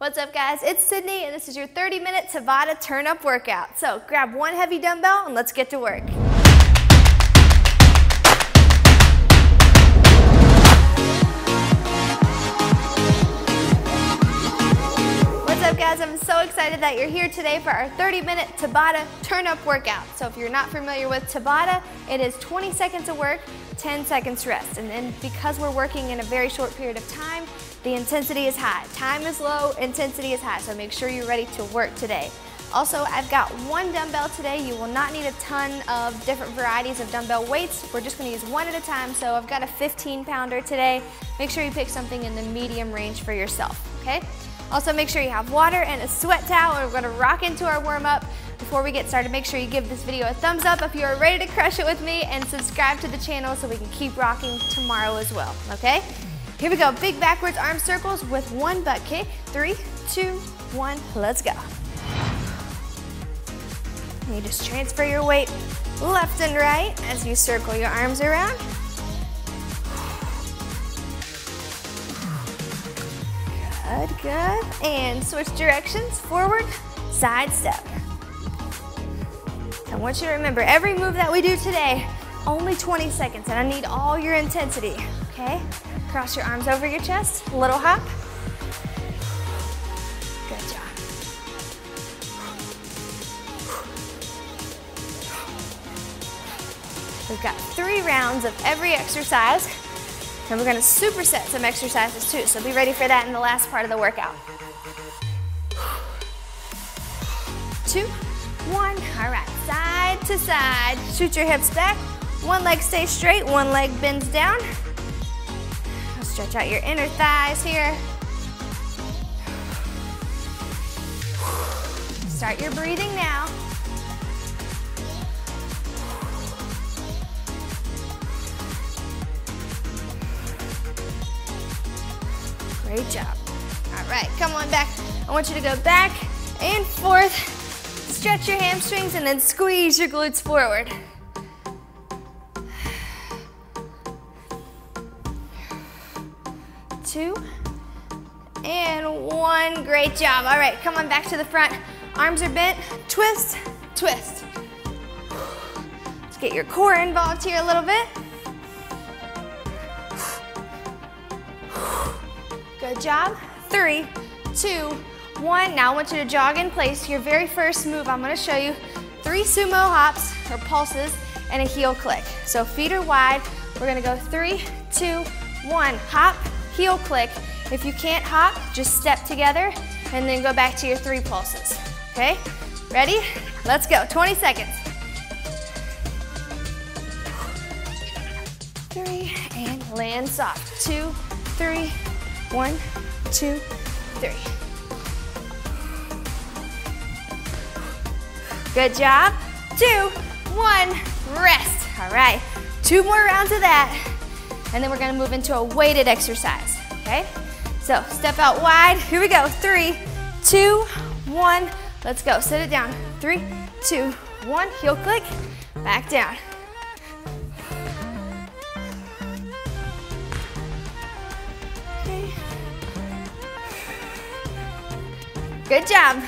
What's up guys, it's Sydney and this is your 30 minute Tabata turn up workout. So grab one heavy dumbbell and let's get to work. What's up guys, I'm so excited that you're here today for our 30 minute Tabata turn up workout. So if you're not familiar with Tabata, it is 20 seconds of work, 10 seconds rest. And then because we're working in a very short period of time, the intensity is high. Time is low, intensity is high, so make sure you're ready to work today. Also, I've got one dumbbell today. You will not need a ton of different varieties of dumbbell weights. We're just gonna use one at a time. So I've got a 15 pounder today. Make sure you pick something in the medium range for yourself, okay? Also, make sure you have water and a sweat towel. We're gonna rock into our warm up. Before we get started, make sure you give this video a thumbs up if you are ready to crush it with me and subscribe to the channel so we can keep rocking tomorrow as well, okay? Here we go, big backwards arm circles with one butt kick. Three, two, one, let's go. You just transfer your weight left and right as you circle your arms around. Good, good. And switch directions, forward, side step. I want you to remember every move that we do today, only 20 seconds, and I need all your intensity, okay? Cross your arms over your chest, little hop. Good job. We've got three rounds of every exercise, and we're gonna superset some exercises too, so be ready for that in the last part of the workout. Two, one, all right, side to side. Shoot your hips back. One leg stays straight, one leg bends down. Stretch out your inner thighs here. Start your breathing now. Great job. All right, come on back. I want you to go back and forth. Stretch your hamstrings and then squeeze your glutes forward. Great job. All right, come on back to the front. Arms are bent, twist, twist. Let's get your core involved here a little bit. Good job. Three, two, one. Now I want you to jog in place. Your very first move, I'm gonna show you three sumo hops or pulses and a heel click. So feet are wide. We're gonna go three, two, one. Hop, heel click. If you can't hop, just step together and then go back to your three pulses. Okay? Ready? Let's go. 20 seconds. Three, and land soft. Two, three, one, two, three. Good job. Two, one, rest. All right, two more rounds of that. And then we're gonna move into a weighted exercise, okay? So step out wide, here we go. Three, two, one, let's go. Sit it down. Three, two, one, heel click, back down. Good job.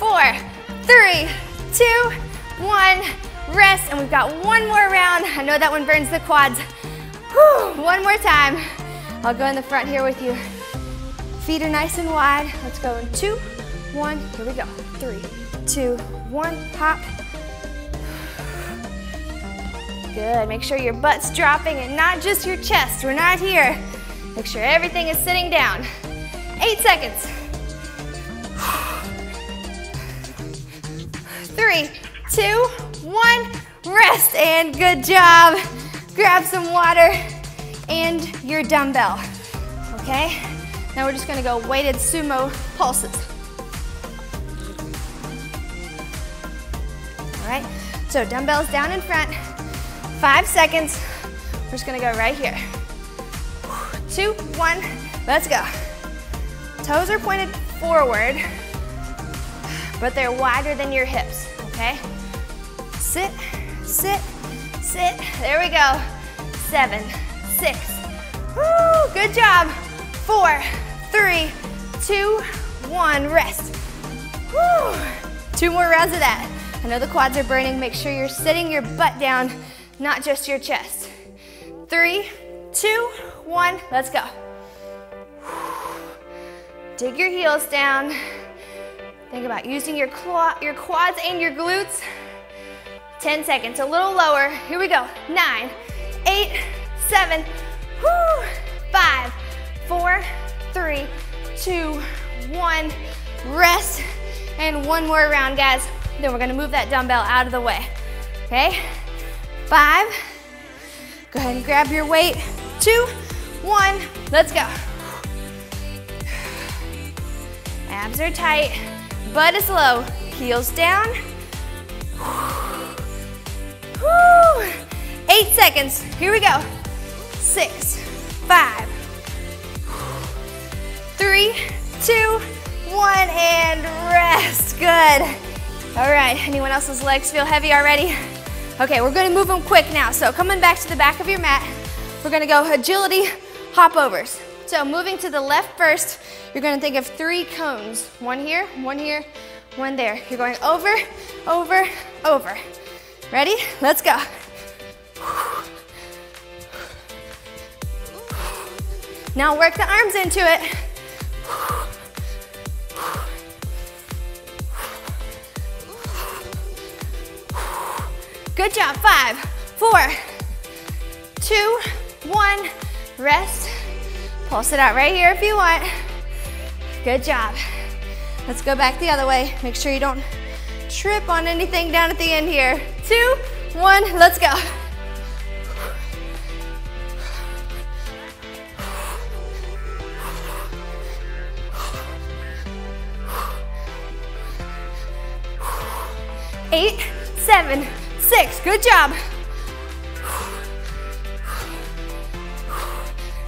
Four, three, two, one, rest, and we've got one more round. I know that one burns the quads. Whew, one more time. I'll go in the front here with you. Feet are nice and wide. Let's go in two, one, here we go. Three, two, one, hop. Good, make sure your butt's dropping and not just your chest. We're not here. Make sure everything is sitting down. Eight seconds. Three, two, one, rest, and good job. Grab some water and your dumbbell, okay? Now we're just gonna go weighted sumo pulses. All right, so dumbbells down in front, five seconds. We're just gonna go right here. Two, one, let's go. Toes are pointed forward, but they're wider than your hips, okay? Sit, sit, sit. There we go. Seven, six. Woo, good job. Four, three, two, one, rest. Woo. Two more rounds of that. I know the quads are burning. Make sure you're sitting your butt down, not just your chest. Three, two, one, let's go. Dig your heels down. Think about using your, your quads and your glutes. 10 seconds, a little lower. Here we go. Nine, seven, five, four, three, two, one. Rest. And one more round, guys. Then we're gonna move that dumbbell out of the way. Okay? Five. Go ahead and grab your weight. Two, one, let's go. Abs are tight, butt is low, heels down. Eight seconds, here we go. Six, five, three, two, one, and rest. Good. All right, anyone else's legs feel heavy already? Okay, we're gonna move them quick now. So coming back to the back of your mat, we're gonna go agility hop overs. So moving to the left first, you're gonna think of three cones. One here, one here, one there. You're going over, over, over. Ready? Let's go. Now work the arms into it. Good job. Five, four, two, one. Rest. Pulse it out right here if you want. Good job. Let's go back the other way. Make sure you don't trip on anything down at the end here. Two, one, let's go. Eight, seven, six. Good job.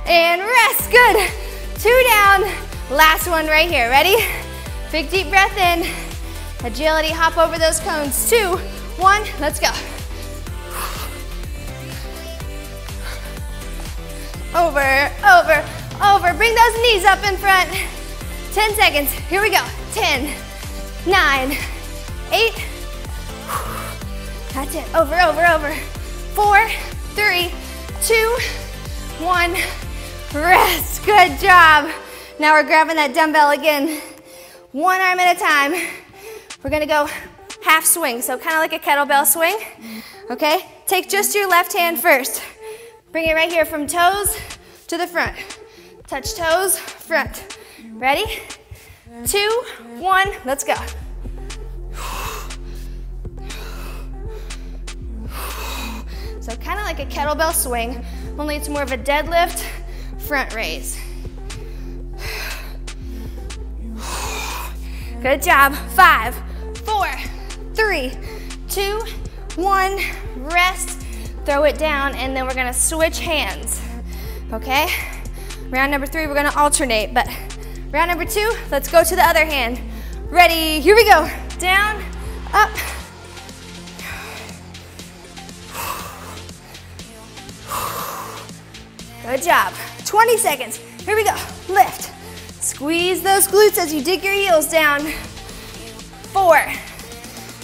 And rest. Good. Two down. Last one right here. Ready? Big deep breath in. Agility, hop over those cones. Two, one, let's go. Over, over, over. Bring those knees up in front. 10 seconds. Here we go. 10, 9, 8, that's it. Over, over, over. Four, three, two, one. Rest. Good job. Now we're grabbing that dumbbell again. One arm at a time. We're gonna go half swing, so kind of like a kettlebell swing. Okay? Take just your left hand first. Bring it right here from toes to the front. Touch toes, front. Ready? Two, one, let's go. So kind of like a kettlebell swing, only it's more of a deadlift, front raise. Good job. Five, four, three, two, one. Rest, throw it down, and then we're gonna switch hands. Okay? Round number three, we're gonna alternate, but round number two, let's go to the other hand. Ready, here we go. Down, up, Good job. 20 seconds. Here we go. Lift. Squeeze those glutes as you dig your heels down. Four,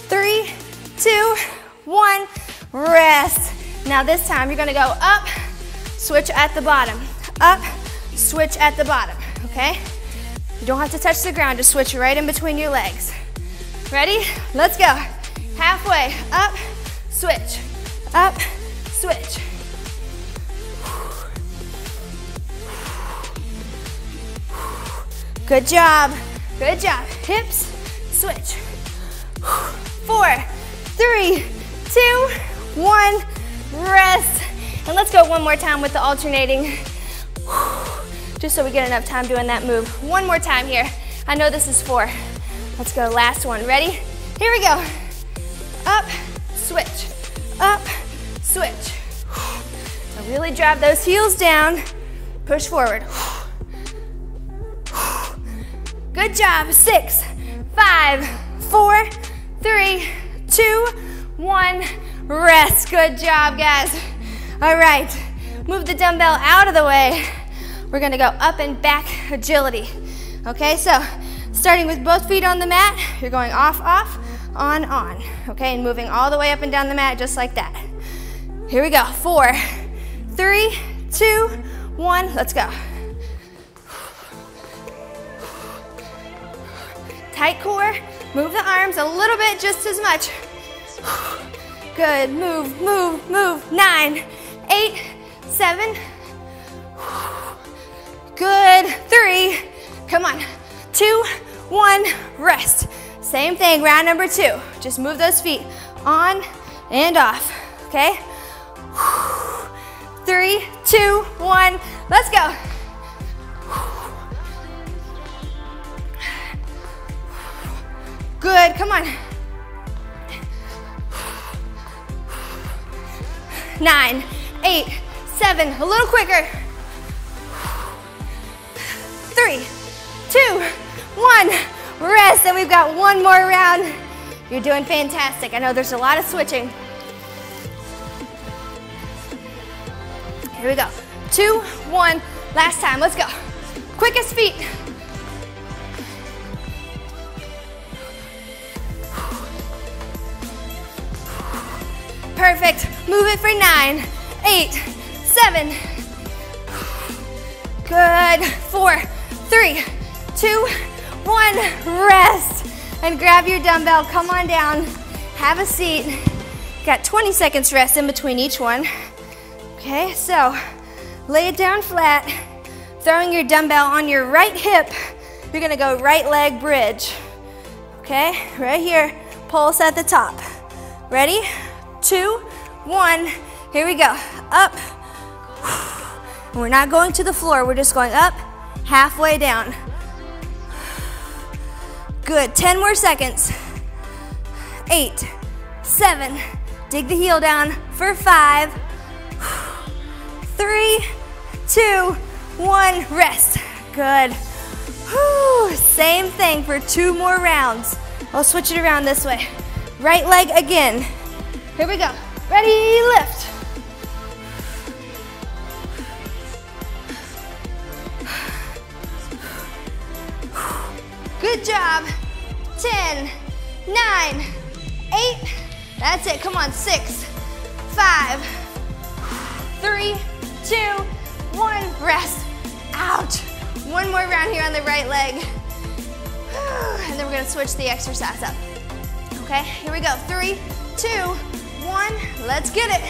three, two, one. Rest. Now this time you're gonna go up, switch at the bottom. Up, switch at the bottom, okay? You don't have to touch the ground, just switch right in between your legs. Ready? Let's go. Halfway, up, switch, up, switch. Good job. Good job. Hips, switch. Four, three, two, one. Rest. And let's go one more time with the alternating. Just so we get enough time doing that move. One more time here. I know this is four. Let's go, last one. Ready? Here we go. Up, switch. Up, switch. So really drive those heels down. Push forward. Good job. Six, five, four, three, two, one. Rest. Good job, guys. All right. Move the dumbbell out of the way. We're gonna go up and back agility. Okay, so starting with both feet on the mat, you're going off, off, on, on. Okay, and moving all the way up and down the mat just like that. Here we go. Four, three, two, one. Let's go. Tight core. Move the arms a little bit, just as much. Good. Move, move, move. Nine, eight, seven. Good. Three. Come on. Two, one. Rest. Same thing, round number two. Just move those feet on and off. Okay? Three, two, one. Let's go. Good, come on. Nine, eight, seven, a little quicker. Three, two, one. Rest, and we've got one more round. You're doing fantastic. I know there's a lot of switching. Here we go. Two, one, last time. Let's go. Quickest feet. Perfect. Move it for nine, eight, seven. Good. Four, three, two, one. Rest. And grab your dumbbell. Come on down. Have a seat. Got 20 seconds rest in between each one. Okay, so lay it down flat. Throwing your dumbbell on your right hip. You're gonna go right leg bridge. Okay, right here. Pulse at the top. Ready? Two, one. Here we go. Up. we're not going to the floor. We're just going up, halfway down. Good. 10 more seconds. Eight, seven. Dig the heel down for five, three, two, one. Rest. Good. Whew. Same thing for two more rounds. I'll switch it around this way. Right leg again. Here we go. Ready, lift. Good job. 10, 9, 8. That's it. Come on. 6, 5, 3, 2, 1. Rest. Ouch. One more round here on the right leg. And then we're going to switch the exercise up. Okay, here we go. Three, two, one. Let's get it.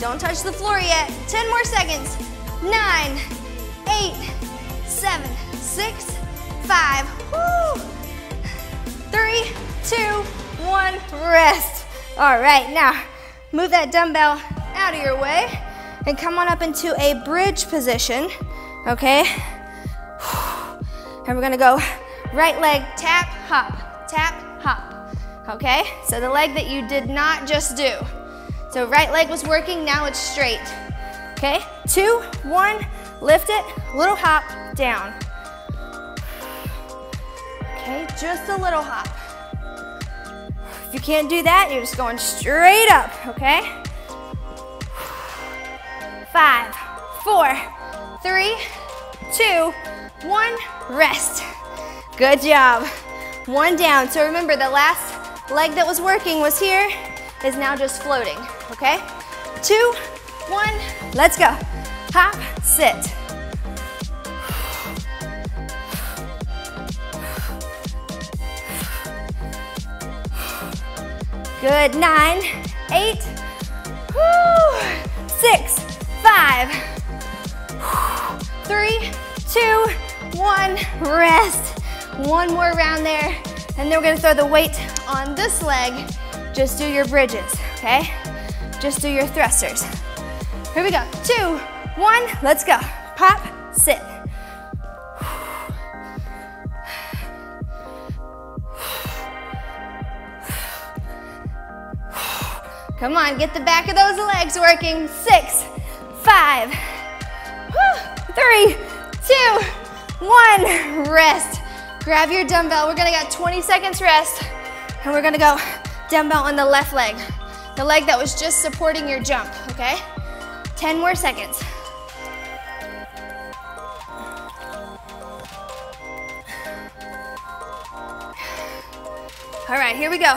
Don't touch the floor yet. 10 more seconds. Nine, eight, seven, six, five, woo. three, two, one, rest. All right, now move that dumbbell out of your way and come on up into a bridge position, okay? And we're gonna go right leg, tap, hop, tap, hop. Okay? So the leg that you did not just do. So right leg was working, now it's straight. Okay? Two, one, lift it, little hop, down. Okay, just a little hop. If you can't do that, you're just going straight up, okay? Five, four, three, two, one, rest. Good job. One down. So remember the last leg that was working was here, is now just floating, okay? Two, one, let's go. Hop, sit. Good, nine, eight, whoo, six, five, three, two, one, rest. One more round there. And then we're gonna throw the weight on this leg. Just do your bridges, okay? Just do your thrusters. Here we go. Two, one, let's go. Pop, sit. Come on, get the back of those legs working. Six, five, three, two, one. Rest. Grab your dumbbell. We're gonna get 20 seconds rest. And we're gonna go dumbbell on the left leg. the leg that was just supporting your jump, okay? 10 more seconds. All right, here we go.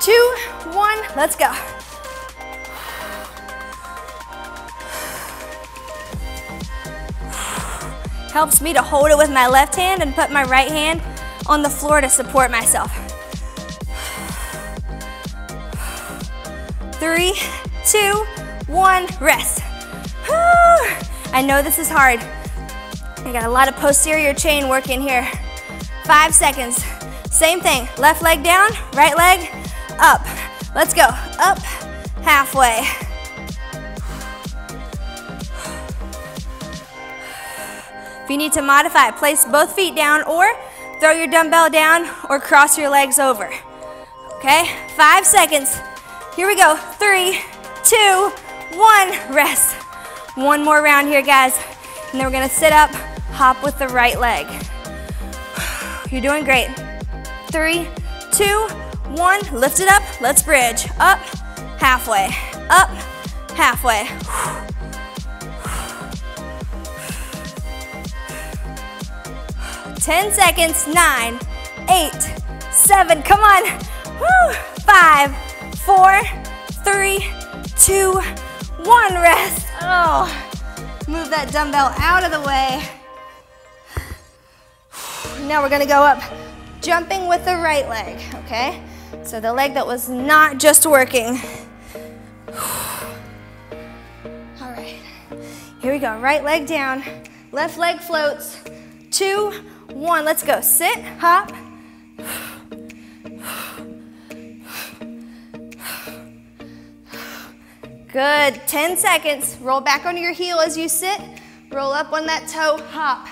Two, one, let's go. Helps me to hold it with my left hand and put my right hand on the floor to support myself. Three, two, one, rest. I know this is hard. I got a lot of posterior chain work in here. Five seconds. Same thing, left leg down, right leg up. Let's go, up, halfway. If you need to modify, place both feet down or throw your dumbbell down or cross your legs over. Okay, five seconds. Here we go, three, two, one, rest. One more round here, guys. And then we're gonna sit up, hop with the right leg. You're doing great. Three, two, one, lift it up, let's bridge. Up, halfway, up, halfway. 10 seconds, nine, eight, seven, come on. Woo. Five, four, three, two, one, rest. Oh, move that dumbbell out of the way. Now we're gonna go up, jumping with the right leg, okay? So the leg that was not just working. All right, here we go. Right leg down, left leg floats. Two, one, let's go. Sit, hop. Good, 10 seconds. Roll back onto your heel as you sit. Roll up on that toe, hop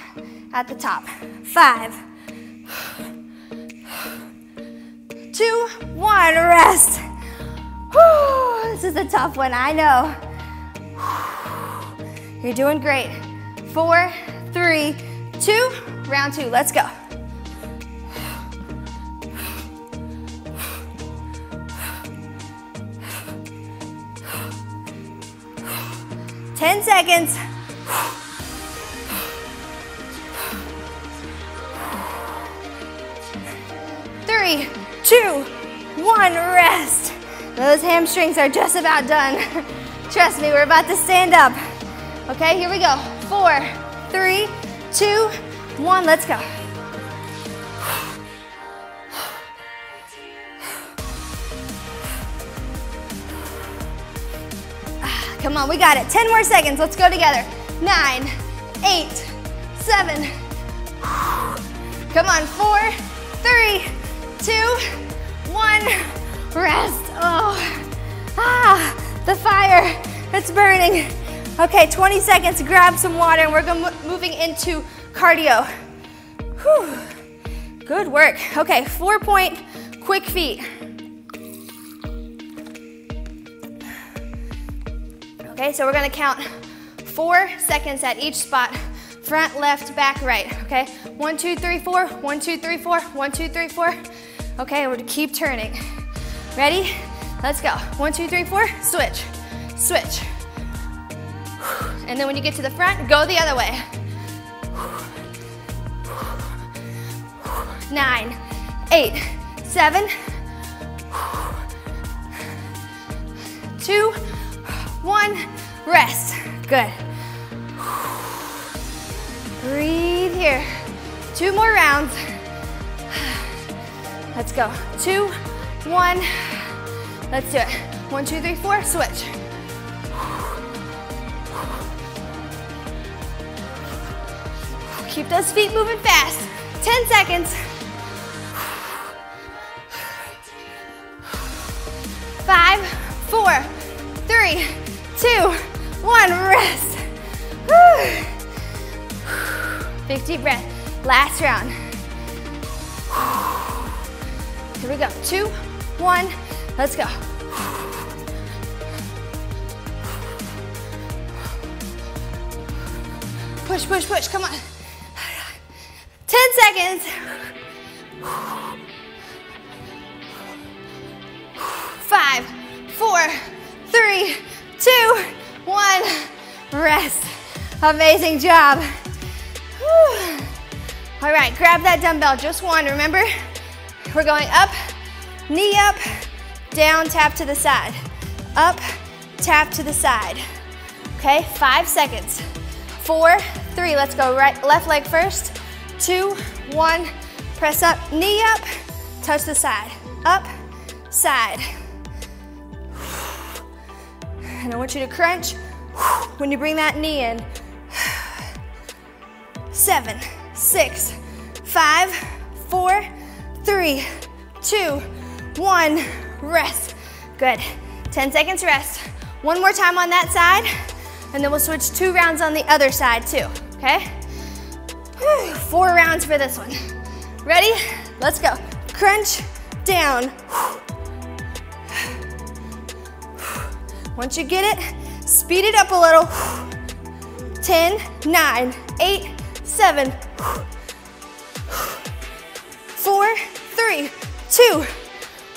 at the top. Five, two, one, rest. This is a tough one, I know. You're doing great. Four, three, two, round two, let's go. Ten seconds. Three, two, one, rest. Those hamstrings are just about done. Trust me, we're about to stand up. Okay, here we go. Four, three, two, one, let's go. Come on, we got it. 10 more seconds. Let's go together. Nine, eight, seven. Come on, four, three, two, one. Rest. Oh, ah, the fire. It's burning. Okay, 20 seconds. Grab some water, and we're going moving into cardio. Whew. Good work. Okay, four point quick feet. Okay, so we're gonna count four seconds at each spot. Front, left, back, right, okay? One, two, three, four, one, two, three, four, one, two, three, four. Okay, we're gonna keep turning. Ready? Let's go. One, two, three, four, switch, switch. And then when you get to the front, go the other way. Nine, eight, seven, two, one, rest. Good. Breathe here. Two more rounds. Let's go. Two, one. Let's do it. One, two, three, four, switch. Keep those feet moving fast. 10 seconds. Five, four, three, two, one, rest. Big deep breath. Last round. Here we go. Two, one, let's go. Push, push, push, come on. 10 seconds. Five, four, three, two, one. Rest. Amazing job. All right, grab that dumbbell, just one, remember? We're going up, knee up, down, tap to the side. Up, tap to the side. Okay, five seconds. Four, three, let's go right, left leg first. Two, one, press up, knee up, touch the side. Up, side. And I want you to crunch when you bring that knee in. Seven, six, five, four, three, two, one. Rest. Good. 10 seconds rest. One more time on that side, and then we'll switch two rounds on the other side too, okay? Four rounds for this one. Ready? Let's go. Crunch, down. Once you get it, speed it up a little. 10, 9, 8, 7, 4, 3, 2,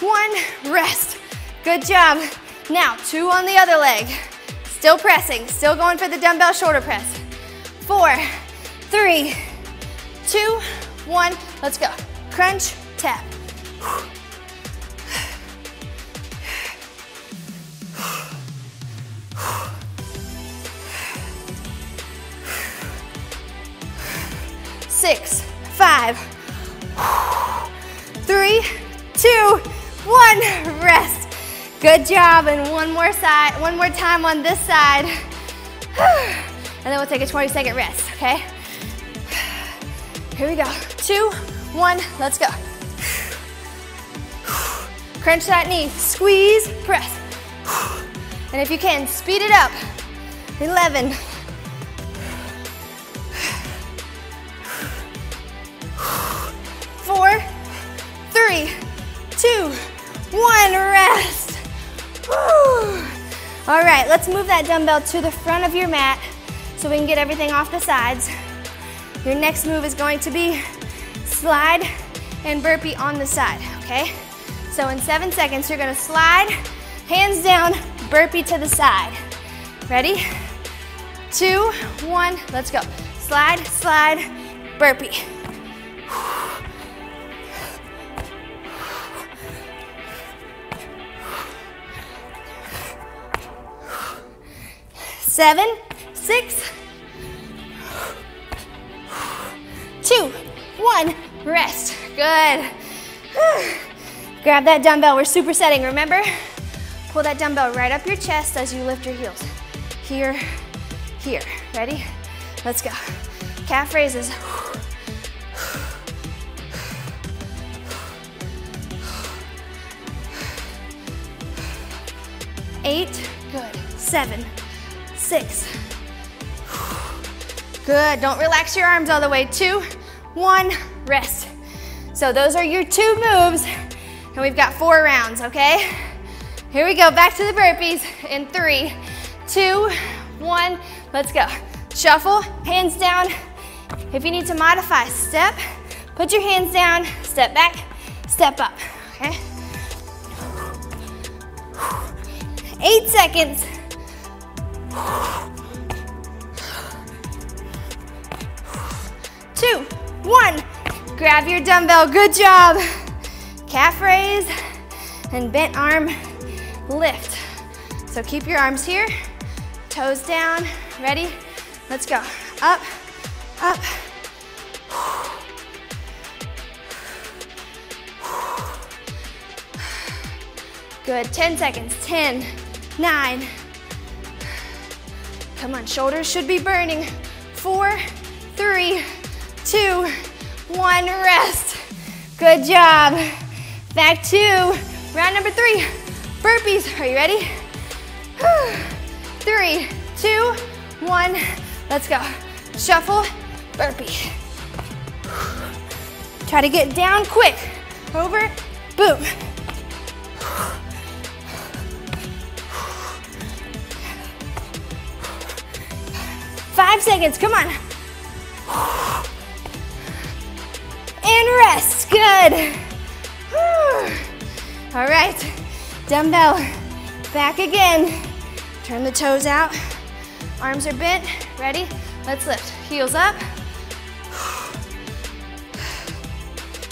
1, rest. Good job. Now, two on the other leg. Still pressing, still going for the dumbbell shoulder press. Four, three, two, one. Let's go. Crunch, tap. Six, five, three, two, one. Rest. Good job. And one more side, one more time on this side. And then we'll take a 20 second rest, okay? Here we go. Two, one, let's go. Crunch that knee, squeeze, press. And if you can, speed it up. 11. Four, three, two, one, rest. Whew. All right, let's move that dumbbell to the front of your mat so we can get everything off the sides. Your next move is going to be slide and burpee on the side, okay? So in seven seconds, you're gonna slide, hands down, burpee to the side. Ready? Two, one, let's go. Slide, slide, burpee. Seven, six, two, one, rest. Good. Grab that dumbbell, we're supersetting, remember? Pull that dumbbell right up your chest as you lift your heels. Here, here. Ready? Let's go. Calf raises. Eight, good. Seven, six. Good, don't relax your arms all the way. Two, one, rest. So those are your two moves, and we've got four rounds, okay? Here we go, back to the burpees in three, two, one, let's go. Shuffle, hands down. If you need to modify, step, put your hands down, step back, step up, okay? Eight seconds. Two, one. Grab your dumbbell, good job. Calf raise and bent arm lift. So keep your arms here, toes down, ready? Let's go. Up, up. Good, 10 seconds, 10, nine. Come on, shoulders should be burning. Four, three, two, one, rest. Good job. Back to round number three, burpees. Are you ready? Three, two, one, let's go. Shuffle, burpee. Try to get down quick. Over, boom. Five seconds, come on. And rest, good. All right, dumbbell Back again. Turn the toes out. Arms are bent. Ready? Let's lift. Heels up.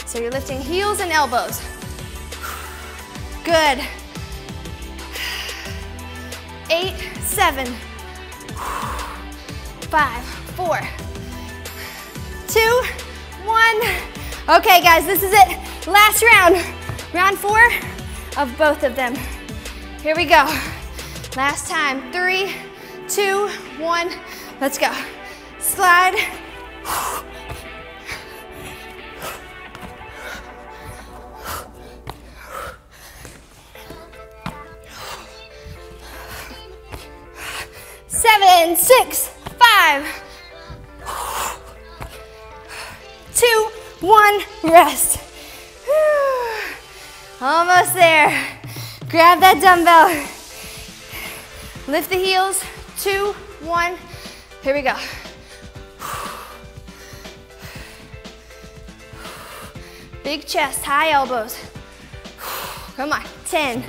So you're lifting heels and elbows. Good. Eight, seven, five, four, two, one. Okay, guys, this is it. Last round. Round four of both of them. Here we go. Last time. Three, two, one. Let's go. Slide. Seven, six, one, rest. Almost there. Grab that dumbbell. Lift the heels. Two, one. Here we go. Big chest, high elbows. Come on. 10,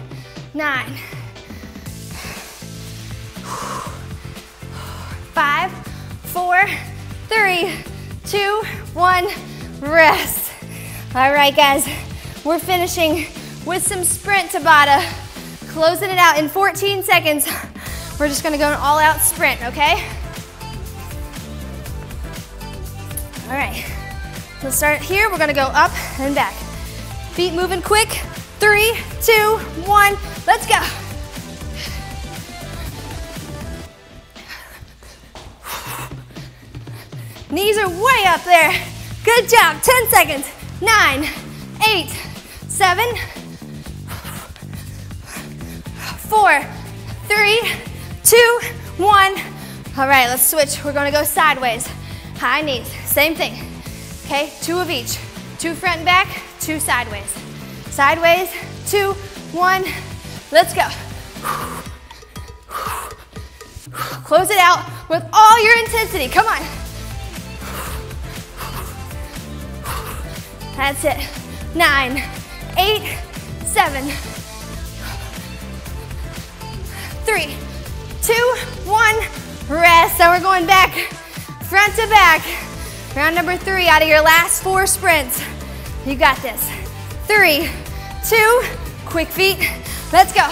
9, 5, 4, 3, 2, 1. Rest. All right, guys. We're finishing with some sprint Tabata. Closing it out in 14 seconds. We're just gonna go an all out sprint, okay? All right, let's start here. We're gonna go up and back. Feet moving quick. Three, two, one, let's go. Knees are way up there. Good job, 10 seconds. Nine, eight, seven, four, three, two, one. All right, let's switch. We're gonna go sideways. High knees, same thing. Okay, two of each. Two front and back, two sideways. Sideways, two, one. Let's go. Close it out with all your intensity. Come on. That's it. Nine, eight, seven, three, two, one. Rest. Now we're going back, front to back. Round number three out of your last four sprints. You got this. Three, two, quick feet. Let's go.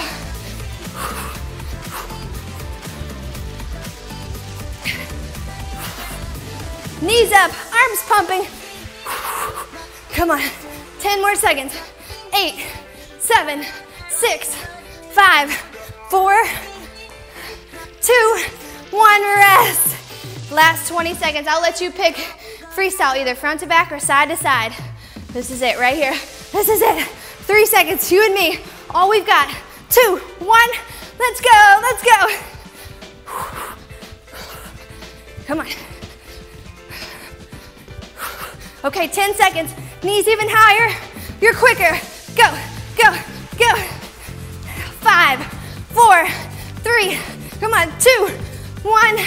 Knees up, arms pumping. Come on. 10 more seconds. Eight, seven, six, five, four, two, one, rest. Last 20 seconds. I'll let you pick freestyle either front to back or side to side. This is it right here. This is it. Three seconds, you and me. All we've got. Two, one, let's go, let's go. Come on. Okay, 10 seconds. Knees even higher. You're quicker. Go, go, go. Five, four, three, come on, two, one,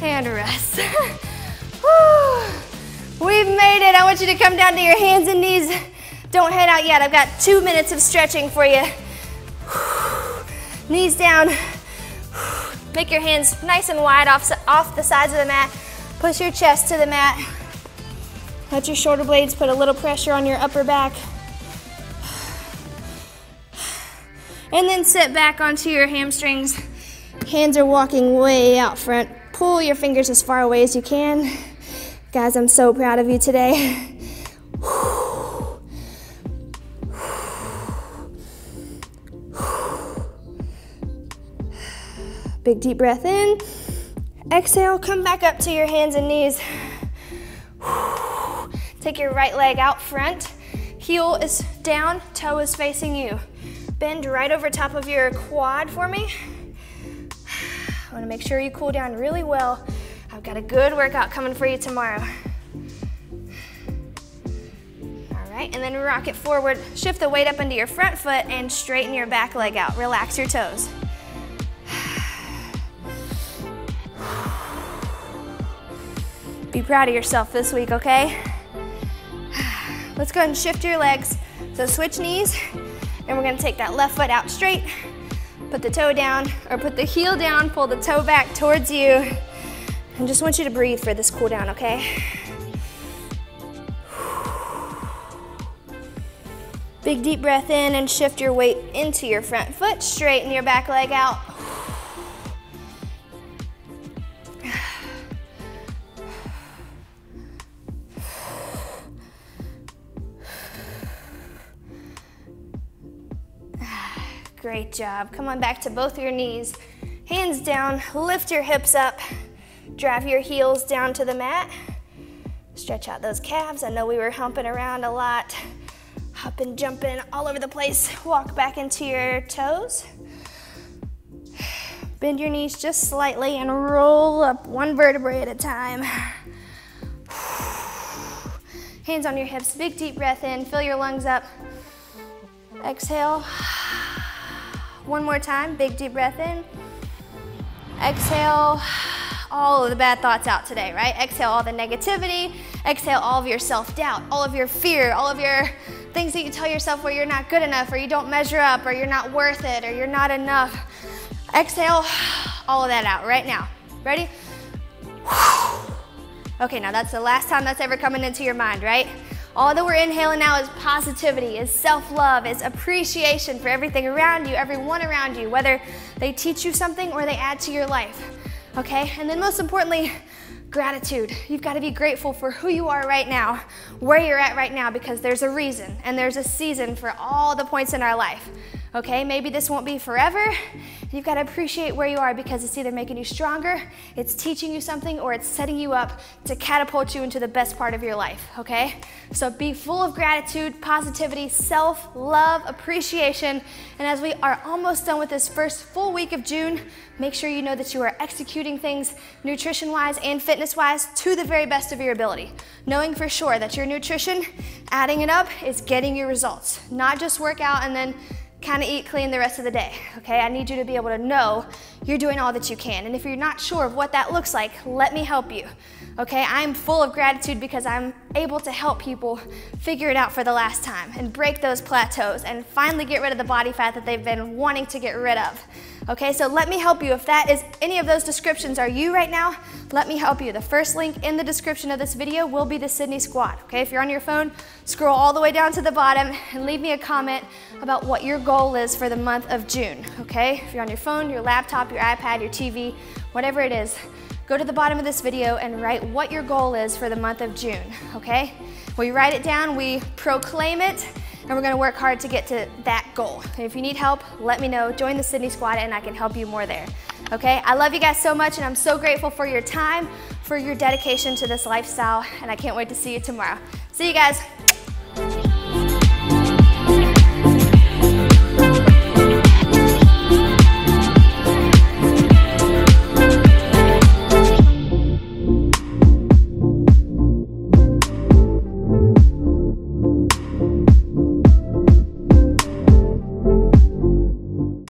and rest. We've made it. I want you to come down to your hands and knees. Don't head out yet. I've got two minutes of stretching for you. Knees down. Make your hands nice and wide off, off the sides of the mat. Push your chest to the mat. Let your shoulder blades put a little pressure on your upper back. And then sit back onto your hamstrings. Hands are walking way out front. Pull your fingers as far away as you can. Guys, I'm so proud of you today. Big deep breath in. Exhale, come back up to your hands and knees. Take your right leg out front. Heel is down, toe is facing you. Bend right over top of your quad for me. I wanna make sure you cool down really well. I've got a good workout coming for you tomorrow. All right, and then rock it forward. Shift the weight up into your front foot and straighten your back leg out. Relax your toes. Be proud of yourself this week, okay? Let's go ahead and shift your legs. So switch knees, and we're gonna take that left foot out straight, Put the toe down or put the heel down, pull the toe back towards you. And just want you to breathe for this cool down, okay? Big deep breath in and shift your weight into your front foot, straighten your back leg out. Great job. Come on back to both your knees. Hands down, lift your hips up. Drive your heels down to the mat. Stretch out those calves. I know we were humping around a lot. Hopping, jumping all over the place. Walk back into your toes. Bend your knees just slightly and roll up one vertebrae at a time. Hands on your hips, big deep breath in, fill your lungs up. Exhale. One more time, big deep breath in. Exhale all of the bad thoughts out today, right? Exhale all the negativity, exhale all of your self-doubt, all of your fear, all of your things that you tell yourself where you're not good enough or you don't measure up or you're not worth it or you're not enough. Exhale all of that out right now. Ready? Okay, now that's the last time that's ever coming into your mind, right? All that we're inhaling now is positivity, is self-love, is appreciation for everything around you, everyone around you, whether they teach you something or they add to your life. Okay? And then most importantly, gratitude. You've got to be grateful for who you are right now, where you're at right now, because there's a reason and there's a season for all the points in our life. Okay, maybe this won't be forever. You've got to appreciate where you are because it's either making you stronger, it's teaching you something, or it's setting you up to catapult you into the best part of your life. Okay, so be full of gratitude, positivity, self love, appreciation. And as we are almost done with this first full week of June, make sure you know that you are executing things nutrition wise and fitness wise to the very best of your ability. Knowing for sure that your nutrition, adding it up, is getting you results, not just work out and then kind of eat clean the rest of the day, okay? I need you to be able to know you're doing all that you can. And if you're not sure of what that looks like, let me help you, okay? I'm full of gratitude because I'm able to help people figure it out for the last time and break those plateaus and finally get rid of the body fat that they've been wanting to get rid of. Okay, so let me help you. If that is any of those descriptions are you right now, let me help you. The first link in the description of this video will be the Sydney Squad. Okay, if you're on your phone, scroll all the way down to the bottom and leave me a comment about what your goal is for the month of June. Okay, if you're on your phone, your laptop, your iPad, your TV, whatever it is, go to the bottom of this video and write what your goal is for the month of June. Okay, we write it down, we proclaim it, and we're gonna work hard to get to that goal. If you need help, let me know. Join the Sydney Squad and I can help you more there. Okay, I love you guys so much and I'm so grateful for your time, for your dedication to this lifestyle, and I can't wait to see you tomorrow. See you guys.